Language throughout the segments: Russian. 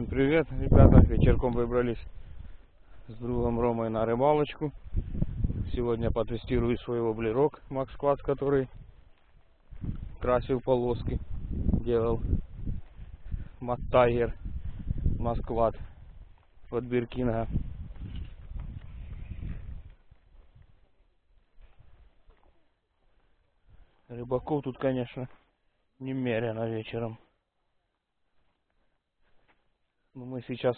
Всем привет, ребята. Вечерком выбрались с другом Ромой на рыбалочку. Сегодня потестирую свой воблерок Макс Квад, который красил полоски. Делал Маттайгер Москват под Биркинга. Рыбаков тут, конечно, немерено вечером. Но мы сейчас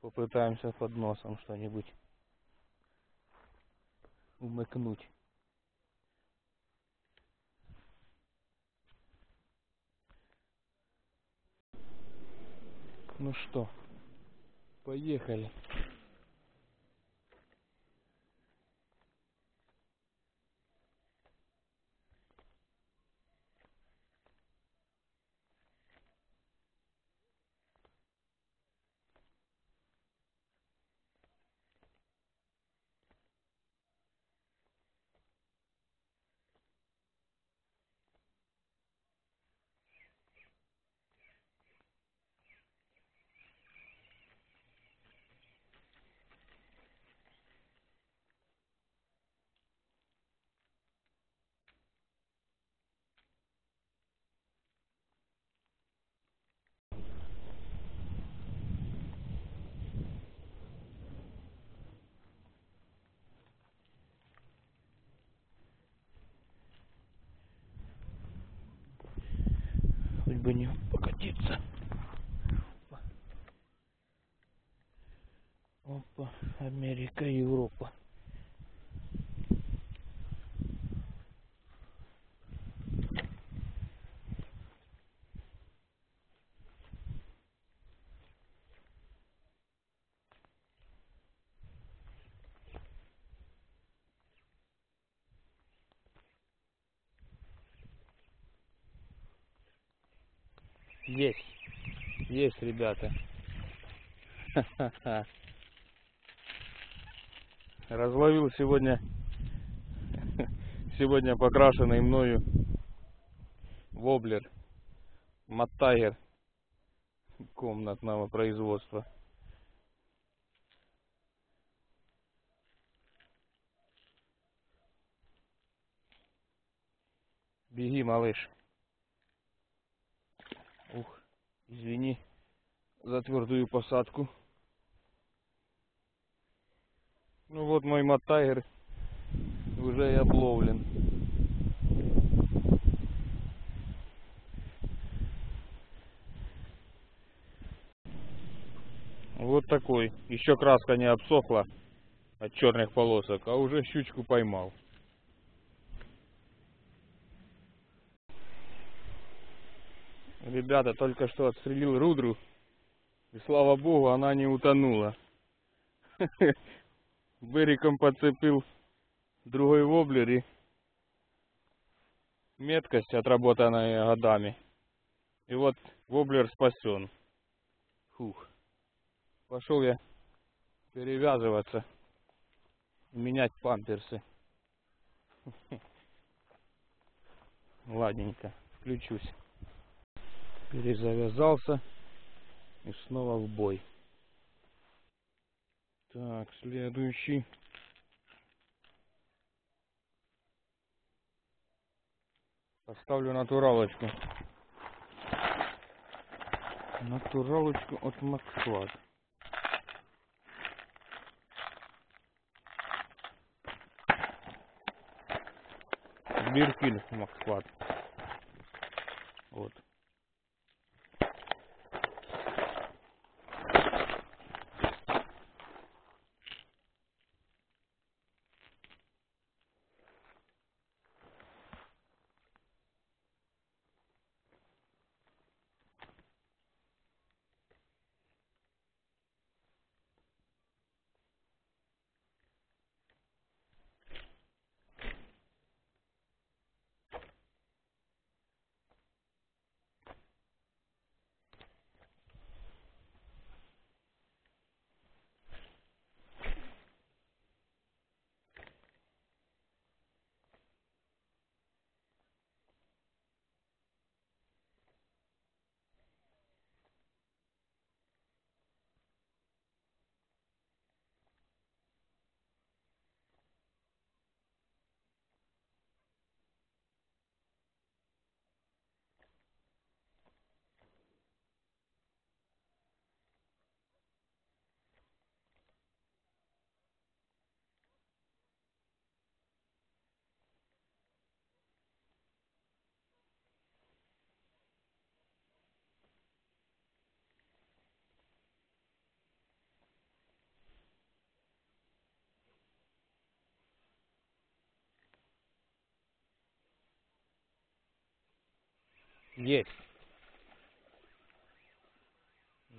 попытаемся под носом что-нибудь умыкнуть. Ну что, поехали. Хоть бы не покатиться. Опа, Америка, Европа. Есть. Есть, ребята. Разловил сегодня сегодня покрашенный мною воблер Маттайгер комнатного производства. Беги, малыш. Извини за твердую посадку. Ну вот мой Маттайгер уже и обловлен. Вот такой. Еще краска не обсохла от черных полосок, а уже щучку поймал. Ребята, только что отстрелил рудру. И слава богу, она не утонула. Берегом подцепил другой воблер и меткость, отработанная годами. И вот воблер спасен. Фух. Пошел я перевязываться и менять памперсы. Ладненько, включусь. Перезавязался и снова в бой. Так, следующий. Поставлю натуралочку. Натуралочку от Максклад. Биркиль Максклад. Есть.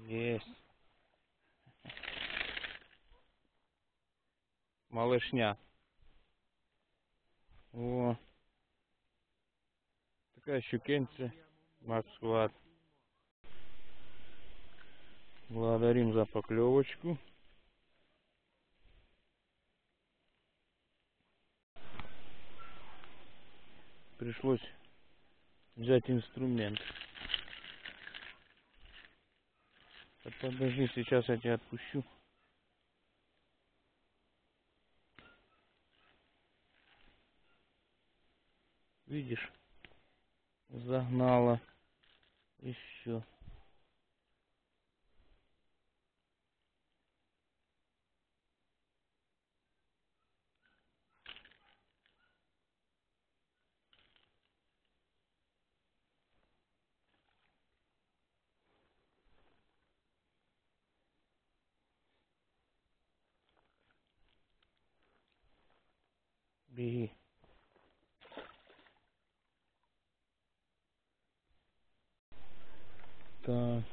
Есть. Малышня. О. Такая щукенция. Максват. Благодарим за поклевочку. Пришлось взять инструмент. Подожди, сейчас я тебя отпущу. Видишь, загнала еще. Беги. Так.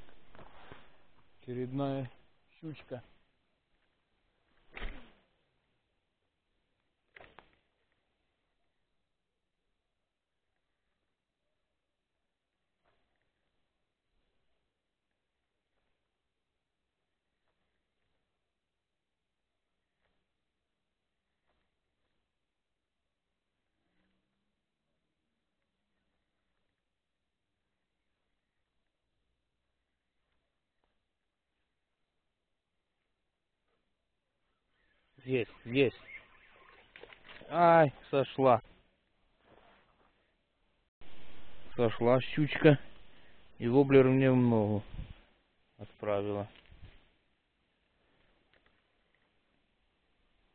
Очередная щучка. Есть, есть. Ай, сошла. Сошла щучка. И воблер мне в ногу отправила.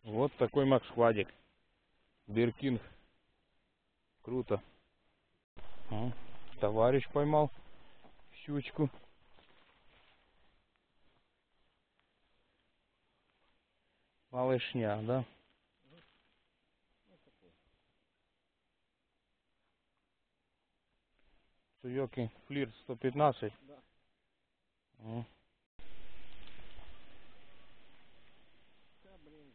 Вот такой Макс Хвадик. Биркинг. Круто. Товарищ поймал щучку. Малышня, да? Суёки флирт 115? Да. О. Да, блин.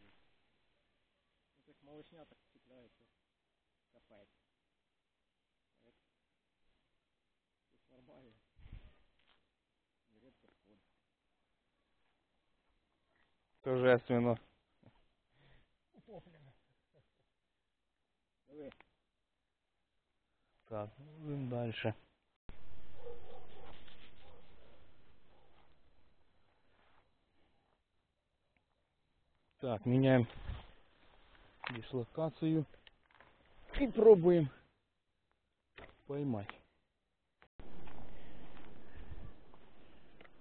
Это ж малышня так цепляется. Копает. Это. Здесь нормально. Редко вход. Торжественно. Идем дальше. Так, меняем дислокацию и пробуем поймать.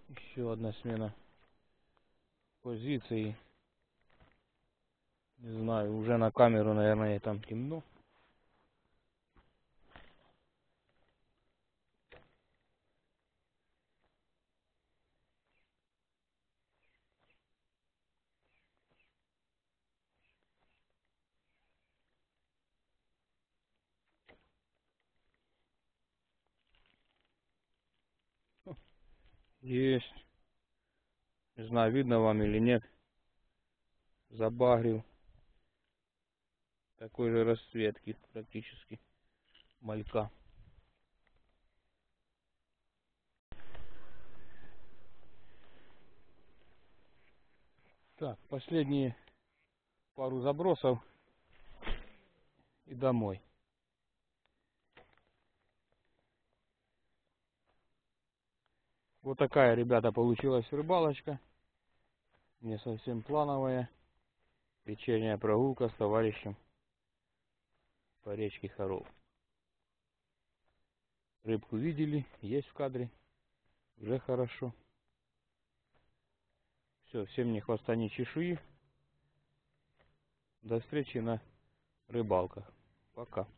Еще одна смена позиции. Не знаю, уже на камеру, наверное, там темно. Есть. Не знаю, видно вам или нет. Забагрил. Такой же расцветки практически. Малька. Так, последние пару забросов и домой. Вот такая, ребята, получилась рыбалочка. Не совсем плановая. Вечерняя прогулка с товарищем по речке Харов. Рыбку видели, есть в кадре. Уже хорошо. Все, всем ни хвоста, ни чешуи. До встречи на рыбалках. Пока.